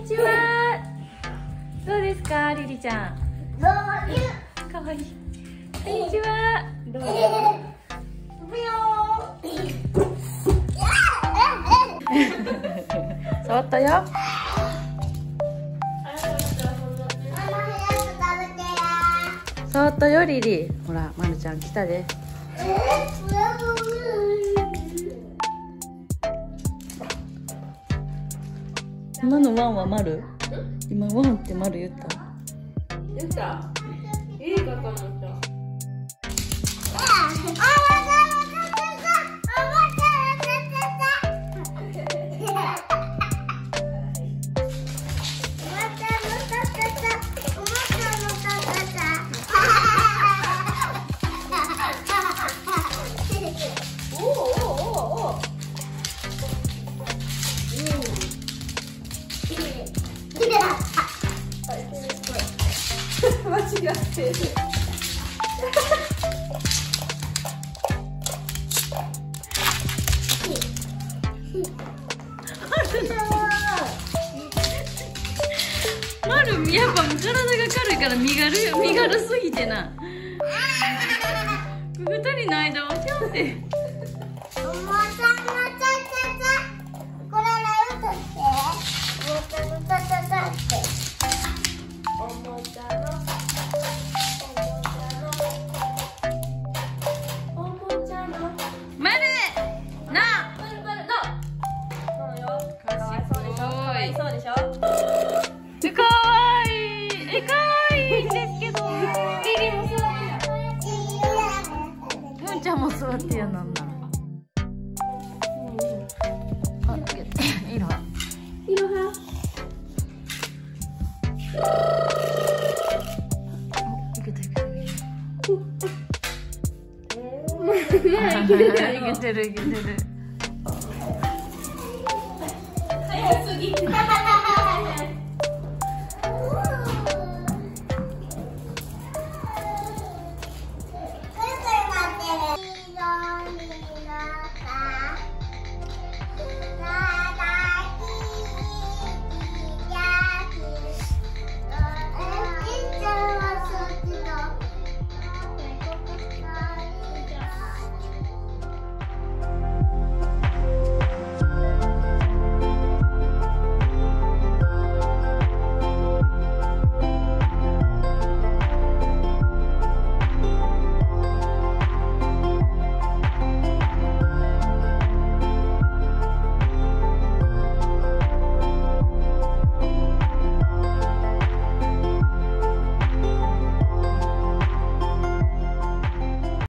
にちは。どうですかリリちゃん？かわいい。こんにちは。どう 触ったよ。触ったよリリ。ほらまるちゃん来たで今のワンはまる今ワンってまる言った？言った。いいかと思った間違って。るまるやっぱ体が軽いから身軽身軽すぎてな。二人の間をぴょんっていそうでしょ？えかわいい！えかわいいんですけど。リリも座ってむんちゃんも座ってやなんなあいけいいのいろはいけてるいけてる。早すぎた